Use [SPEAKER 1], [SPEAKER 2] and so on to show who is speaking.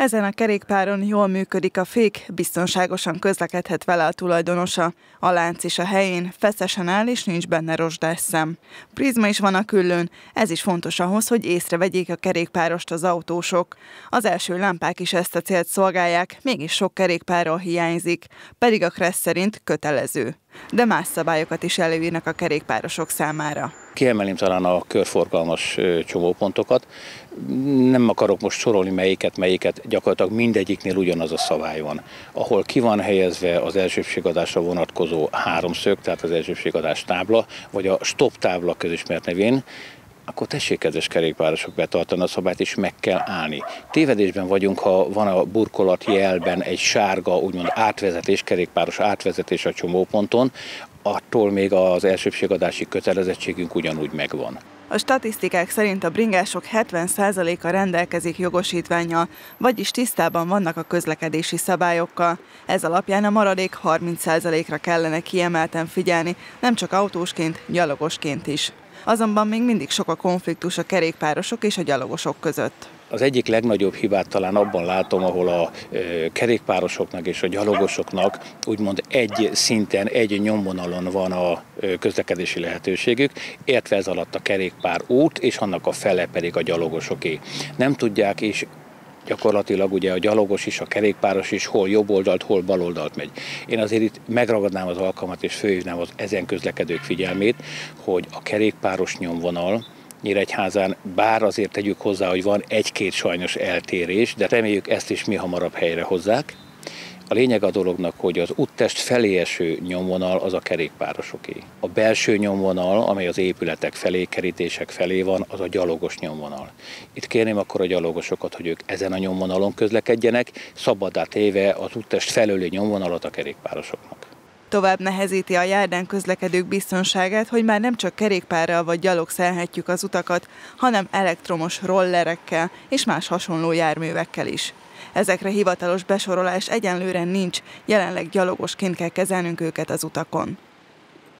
[SPEAKER 1] Ezen a kerékpáron jól működik a fék, biztonságosan közlekedhet vele a tulajdonosa. A lánc is a helyén, feszesen áll és nincs benne rozsdás szem. Prizma is van a küllőn, ez is fontos ahhoz, hogy észrevegyék a kerékpárost az autósok. Az első lámpák is ezt a célt szolgálják, mégis sok kerékpárról hiányzik, pedig a Kressz szerint kötelező de más szabályokat is előírnak a kerékpárosok számára.
[SPEAKER 2] Kiemelném talán a körforgalmas csomópontokat. Nem akarok most sorolni melyiket, melyiket, gyakorlatilag mindegyiknél ugyanaz a szabály van. Ahol ki van helyezve az elsőbségadásra vonatkozó háromszög, tehát az elsőbségadás tábla, vagy a stop tábla közismert nevén, akkor tessék, kedves kerékpárosok, betartani a szabályt, és meg kell állni. Tévedésben vagyunk, ha van a burkolat jelben egy sárga, úgymond átvezetés, kerékpáros átvezetés a csomóponton, attól még az elsőbségadási kötelezettségünk ugyanúgy megvan.
[SPEAKER 1] A statisztikák szerint a bringások 70%-a rendelkezik jogosítványjal, vagyis tisztában vannak a közlekedési szabályokkal. Ez alapján a maradék 30%-ra kellene kiemelten figyelni, nem csak autósként, gyalogosként is. Azonban még mindig sok a konfliktus a kerékpárosok és a gyalogosok között.
[SPEAKER 2] Az egyik legnagyobb hibát talán abban látom, ahol a kerékpárosoknak és a gyalogosoknak úgymond egy szinten, egy nyomvonalon van a közlekedési lehetőségük, értve ez alatt a kerékpár út, és annak a fele pedig a gyalogosoké. Nem tudják, és gyakorlatilag ugye a gyalogos is, a kerékpáros is hol jobb oldalt, hol bal oldalt megy. Én azért itt megragadnám az alkalmat és főhívnám az ezen közlekedők figyelmét, hogy a kerékpáros nyomvonal, Nyíregyházán, bár azért tegyük hozzá, hogy van egy-két sajnos eltérés, de reméljük ezt is mi hamarabb helyre hozzák. A lényeg a dolognak, hogy az úttest felé eső nyomvonal az a kerékpárosoké. A belső nyomvonal, amely az épületek felé, kerítések felé van, az a gyalogos nyomvonal. Itt kérném akkor a gyalogosokat, hogy ők ezen a nyomvonalon közlekedjenek, szabadá téve az úttest felőli nyomvonalat a kerékpárosoknak.
[SPEAKER 1] Tovább nehezíti a járdán közlekedők biztonságát, hogy már nem csak kerékpárral vagy gyalog szelhetjük az utakat, hanem elektromos rollerekkel és más hasonló járművekkel is. Ezekre hivatalos besorolás egyenlőre nincs, jelenleg gyalogosként kell kezelnünk őket az utakon.